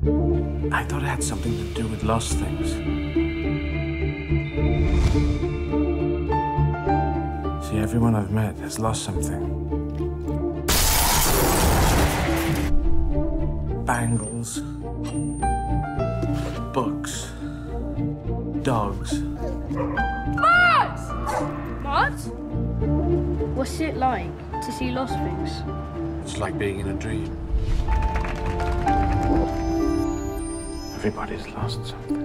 I thought it had something to do with lost things. See, everyone I've met has lost something. Bangles, books, dogs. What? What's it like to see lost things? It's like being in a dream. Everybody's lost something.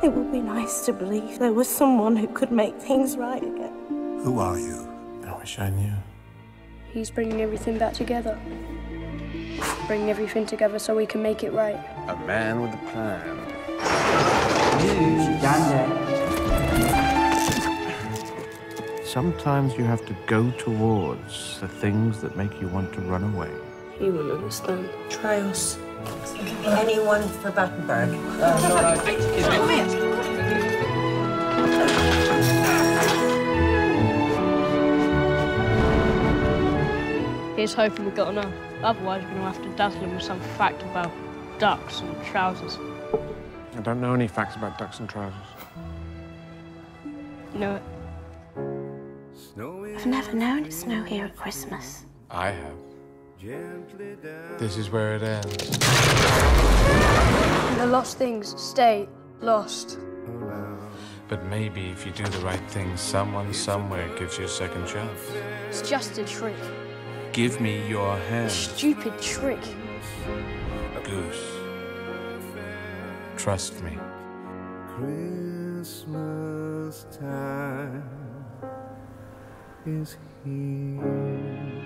It would be nice to believe there was someone who could make things right again. Who are you? I wish I knew. He's bringing everything back together. Bringing everything together so we can make it right. A man with a plan. Sometimes you have to go towards the things that make you want to run away. He won't understand. Try us. Anyone for Battenberg? Here's hoping we've got enough. Otherwise, we're going to have to dazzle him with some fact about ducks and trousers. I don't know any facts about ducks and trousers. You know it? I've never known it snow here at Christmas. I have. This is where it ends. The lost things stay lost. But maybe if you do the right thing, someone somewhere gives you a second chance. It's just a trick. Give me your hand, Stupid trick. Goose. Trust me. Christmas time is here.